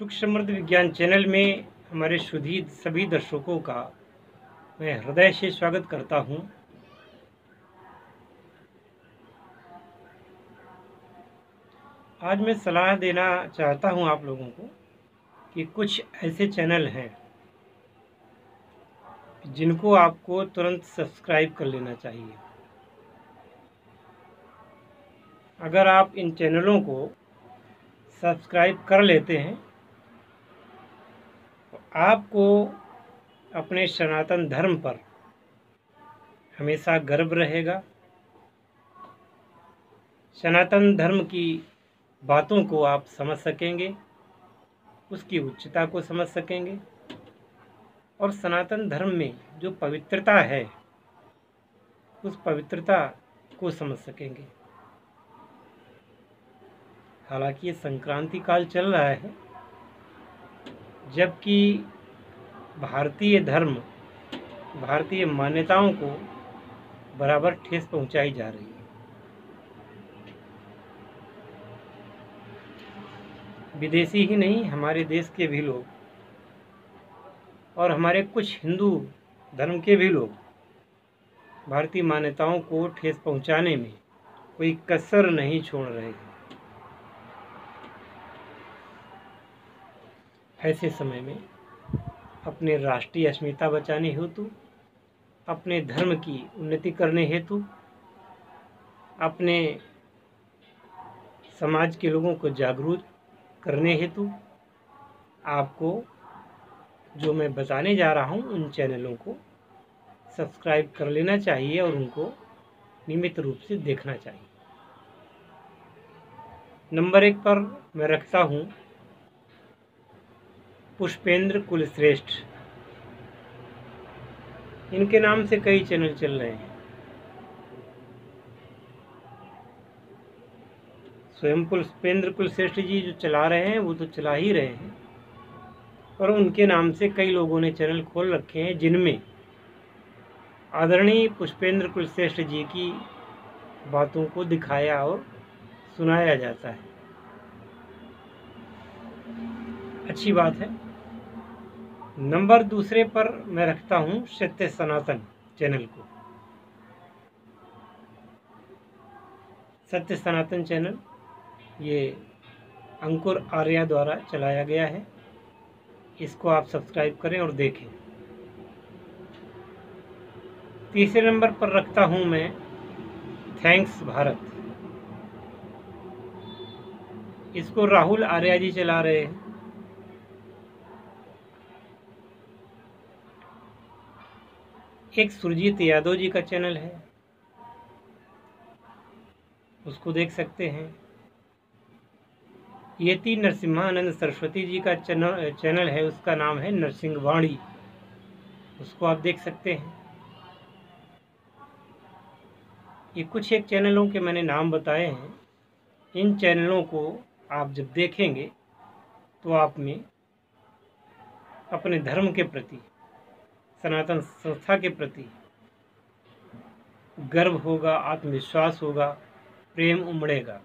सुख समृद्ध विज्ञान चैनल में हमारे शुद्धी सभी दर्शकों का मैं हृदय से स्वागत करता हूँ। आज मैं सलाह देना चाहता हूँ आप लोगों को कि कुछ ऐसे चैनल हैं जिनको आपको तुरंत सब्सक्राइब कर लेना चाहिए अगर आप इन चैनलों को सब्सक्राइब कर लेते हैं आपको अपने सनातन धर्म पर हमेशा गर्व रहेगा। सनातन धर्म की बातों को आप समझ सकेंगे, उसकी उच्चता को समझ सकेंगे और सनातन धर्म में जो पवित्रता है, उस पवित्रता को समझ सकेंगे। हालाँकि ये संक्रांति काल चल रहा है जबकि भारतीय धर्म, भारतीय मान्यताओं को बराबर ठेस पहुंचाई जा रही है। विदेशी ही नहीं, हमारे देश के भी लोग और हमारे कुछ हिंदू धर्म के भी लोग भारतीय मान्यताओं को ठेस पहुँचाने में कोई कसर नहीं छोड़ रहे हैं। ऐसे समय में अपने राष्ट्रीय अस्मिता बचाने हेतु, अपने धर्म की उन्नति करने हेतु, अपने समाज के लोगों को जागरूक करने हेतु आपको जो मैं बताने जा रहा हूँ, उन चैनलों को सब्सक्राइब कर लेना चाहिए और उनको नियमित रूप से देखना चाहिए। नंबर एक पर मैं रखता हूँ पुष्पेंद्र कुलश्रेष्ठ। इनके नाम से कई चैनल चल रहे हैं। स्वयं पुष्पेंद्र कुलश्रेष्ठ जी जो चला रहे हैं, वो तो चला ही रहे हैं। और उनके नाम से कई लोगों ने चैनल खोल रखे हैं, जिनमें आदरणीय पुष्पेंद्र कुलश्रेष्ठ जी की बातों को दिखाया और सुनाया जाता है। अच्छी बात है। नंबर दूसरे पर मैं रखता हूँ सत्य सनातन चैनल को। सत्य सनातन चैनल, ये अंकुर आर्या द्वारा चलाया गया है। इसको आप सब्सक्राइब करें और देखें। तीसरे नंबर पर रखता हूँ मैं थैंक्स भारत। इसको राहुल आर्या जी चला रहे हैं। एक सुरजीत यादव जी का चैनल है। उसको देख सकते हैं। यति नरसिम्हानंद सरस्वती जी का चैनल है। उसका नाम है नरसिंह वाणी उसको आप देख सकते हैं। ये कुछ एक चैनलों के मैंने नाम बताए हैं। इन चैनलों को आप जब देखेंगे तो आप में अपने धर्म के प्रति सनातन संस्था के प्रति गर्व होगा, आत्मविश्वास होगा, प्रेम उमड़ेगा।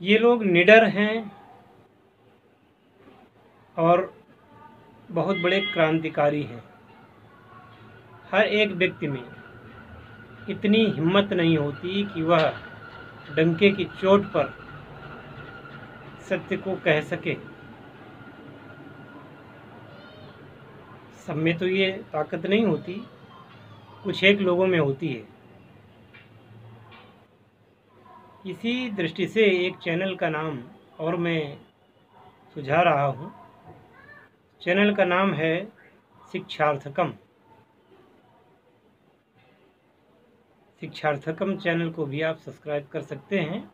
ये लोग निडर हैं और बहुत बड़े क्रांतिकारी हैं। हर एक व्यक्ति में इतनी हिम्मत नहीं होती कि वह डंके की चोट पर सत्य को कह सके। सब में तो ये ताकत नहीं होती, कुछ एक लोगों में होती है। इसी दृष्टि से एक चैनल का नाम और मैं सुझा रहा हूँ। चैनल का नाम है शिक्षार्थकम। शिक्षार्थकम चैनल को भी आप सब्सक्राइब कर सकते हैं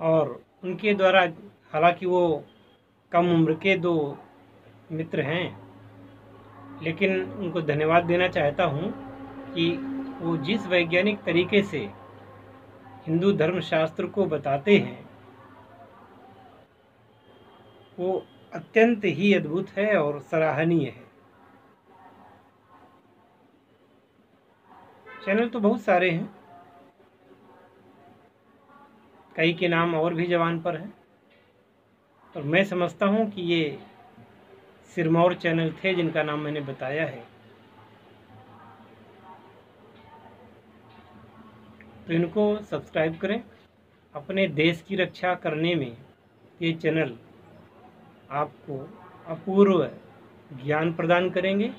और उनके द्वारा, हालाँकि वो कम उम्र के दो मित्र हैं लेकिन उनको धन्यवाद देना चाहता हूँ कि वो जिस वैज्ञानिक तरीके से हिंदू धर्मशास्त्र को बताते हैं, वो अत्यंत ही अद्भुत है और सराहनीय है। चैनल तो बहुत सारे हैं। कई के नाम और भी जवान पर हैं। और मैं समझता हूँ कि ये सिरमौर चैनल थे, जिनका नाम मैंने बताया है। तो इनको सब्सक्राइब करें। अपने देश की रक्षा करने में ये चैनल आपको अपूर्व ज्ञान प्रदान करेंगे।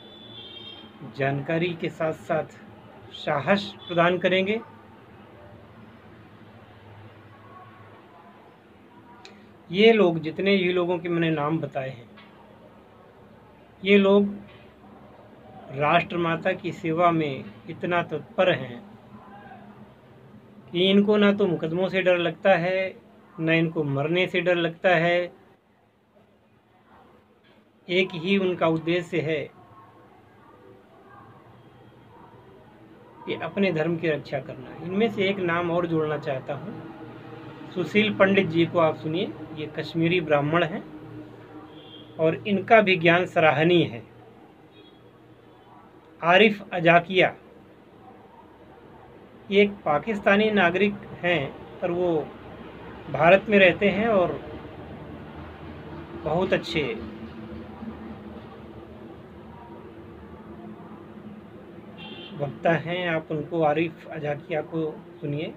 जानकारी के साथ साथ साहस प्रदान करेंगे। ये लोग जितने ही लोगों के मैंने नाम बताए हैं ये लोग राष्ट्रमाता की सेवा में इतना तत्पर हैं कि इनको ना तो मुकदमों से डर लगता है, न इनको मरने से डर लगता है। एक ही उनका उद्देश्य है कि अपने धर्म की रक्षा करना। इनमें से एक नाम और जोड़ना चाहता हूँ। सुशील पंडित जी को आप सुनिए, ये कश्मीरी ब्राह्मण हैं। और इनका भी ज्ञान सराहनीय है। आरिफ अजाकिया। एक पाकिस्तानी नागरिक हैं, पर वो भारत में रहते हैं और बहुत अच्छे वक्ता हैं, आप उनको आरिफ अजाकिया को सुनिए।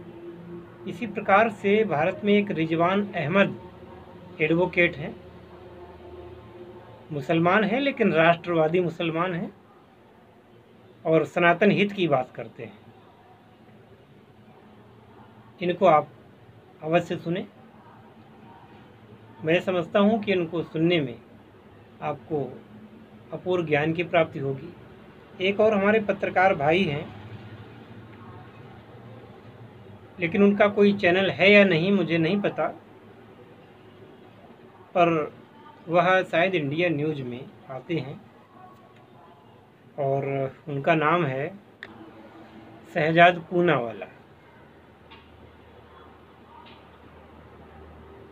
इसी प्रकार से भारत में एक रिजवान अहमद एडवोकेट हैं। मुसलमान हैं, लेकिन राष्ट्रवादी मुसलमान हैं और सनातन हित की बात करते हैं। इनको आप अवश्य सुने। मैं समझता हूँ कि इनको सुनने में आपको अपूर्व ज्ञान की प्राप्ति होगी। एक और हमारे पत्रकार भाई हैं, लेकिन उनका कोई चैनल है या नहीं, मुझे नहीं पता। पर वह शायद इंडिया न्यूज़ में आते हैं और उनका नाम है शहजाद पूना वाला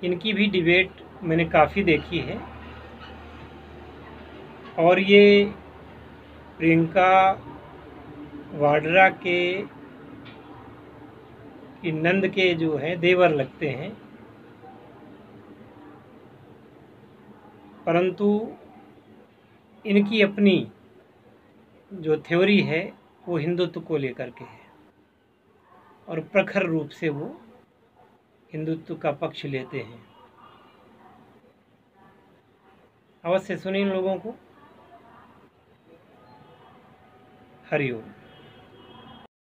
इनकी भी डिबेट मैंने काफ़ी देखी है। और ये प्रियंका वाड्रा के नंद के जो हैं, देवर लगते हैं। परंतु इनकी अपनी जो थ्योरी है, वो हिंदुत्व को लेकर के है। और प्रखर रूप से वो हिंदुत्व का पक्ष लेते हैं। अवश्य सुनिए इन लोगों को। हरिओम।